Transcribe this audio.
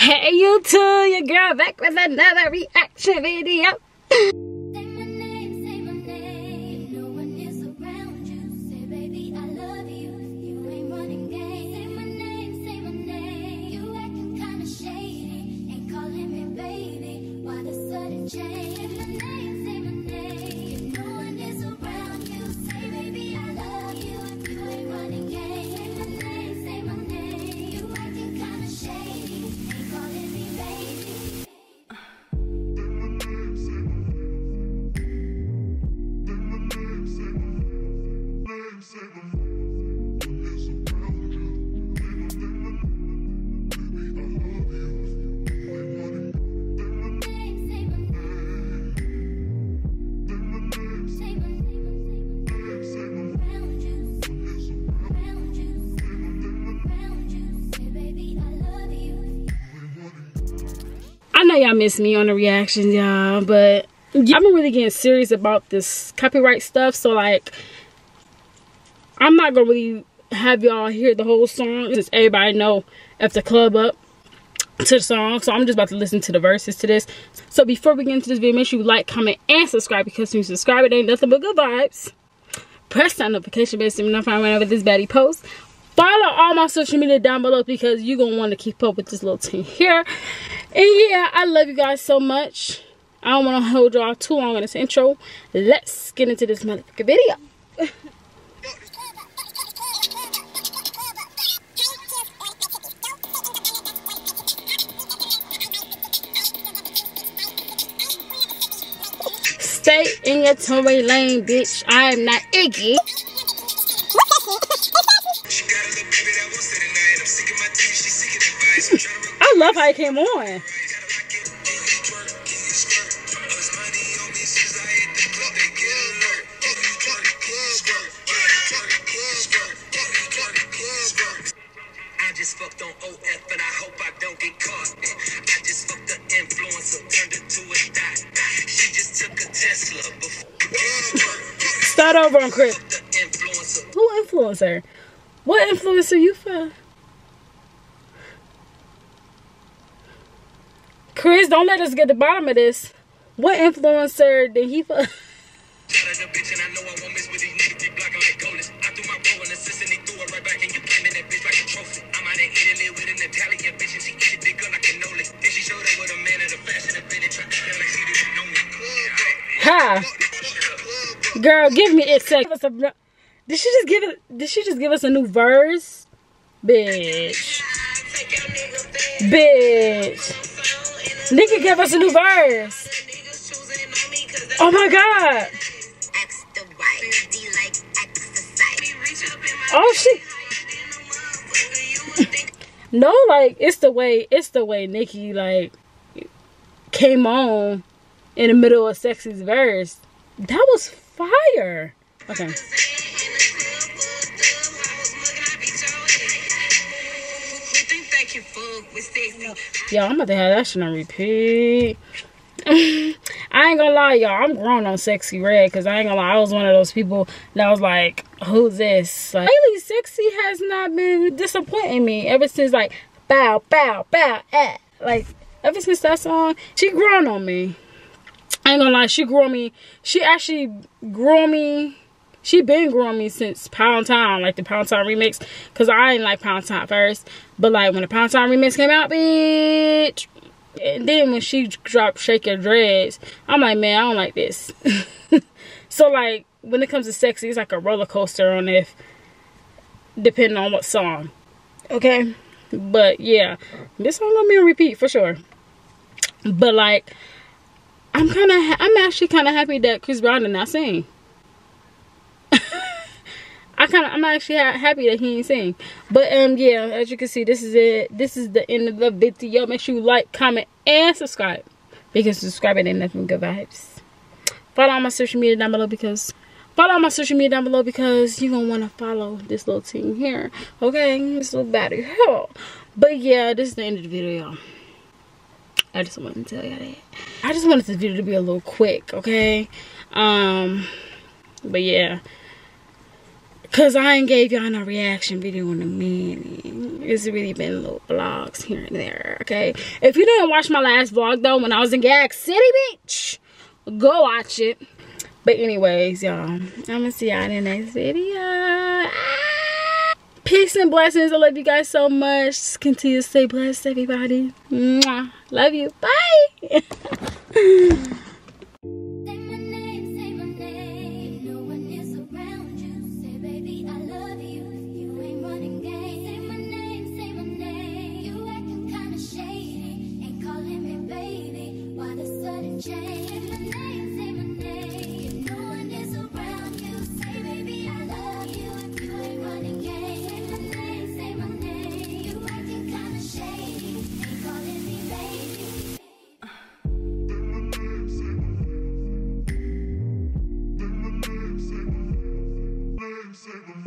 Hey YouTube, your girl back with another reaction video. know y'all miss me on the reactions, y'all, but I've been really getting serious about this copyright stuff. So, like, I'm not gonna really have y'all hear the whole song since everybody know if the club up to the song. So, I'm just about to listen to the verses to this. So, before we get into this video, make sure you like, comment, and subscribe because when you subscribe, it ain't nothing but good vibes. Press that notification bell so you know if i whenever this baddie posts. Follow all my social media down below because you're to want to keep up with this little team here. And yeah, I love you guys so much. I don't want to hold y'all too long in this intro. Let's get into this motherfucking video. Stay in your Tory lane, bitch. I am not Iggy. I love how it came on. I just fucked on OF and I hope I don't get caught. I just fucked the influencer, turned it to a dot. She just took a Tesla before Start over on Chris. Who influencer? What influencer you for? Chris, don't let us get the bottom of this. What influencer did he me. Ha! Girl, give me a sec. Did she just give it? Did she just give us a new verse? Bitch, bitch. Nigga gave us a new verse. Oh my god. Oh shit. No, like it's the way it's the way Nicki like came on in the middle of Sexyy's verse. That was fire. Okay. Yo, I'm about to have that shit on repeat. I ain't gonna lie, y'all. I'm grown on Sexyy Red because I ain't gonna lie. I was one of those people that was like, "Who's this?" Like, lately, Sexyy has not been disappointing me ever since like "Bow, Bow, Bow." Eh. Like ever since that song, she grown on me. I ain't gonna lie, she grew on me. She actually grew on me. She been growing me since Pound Town, like the Pound Town remix. Cause I didn't like Pound Town first, but like when the Pound Town remix came out, bitch. And then when she dropped Shake Your Dreads, I'm like, man, I don't like this. so like when it comes to Sexyy, it's like a roller coaster on if depending on what song. Okay? But yeah, this song gonna be on repeat for sure. But like I'm kind of, I'm actually kind of happy that Chris Brown did not sing. Kind of, I'm actually ha- happy that he ain't sing. But um, yeah, as you can see, this is it. This is the end of the video. Make sure you like, comment, and subscribe because subscribing ain't nothing good vibes. Follow all my social media down below because follow my social media down below because you're gonna want to follow this little team here. Okay, this little baddie. here. But yeah, this is the end of the video. I just wanted to tell y'all that. I just wanted this video to be a little quick, okay? Um, but yeah. Cause I ain't gave y'all no reaction video in a minute. It's really been little vlogs here and there, okay? If you didn't watch my last vlog though, when I was in Gag City, bitch, go watch it. But anyways, y'all, I'm gonna see y'all in the next video. Ah! Peace and blessings. I love you guys so much. Continue to stay blessed, everybody. Mwah. Love you. Bye. Say